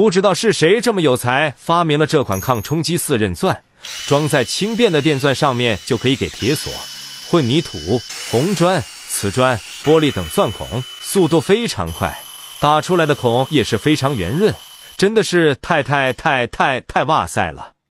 不知道是谁这么有才，发明了这款抗冲击四刃钻，装在轻便的电钻上面就可以给铁锁、混凝土、红砖、瓷砖、玻璃等钻孔速度非常快，打出来的孔也是非常圆润，真的是太太太太太哇塞了。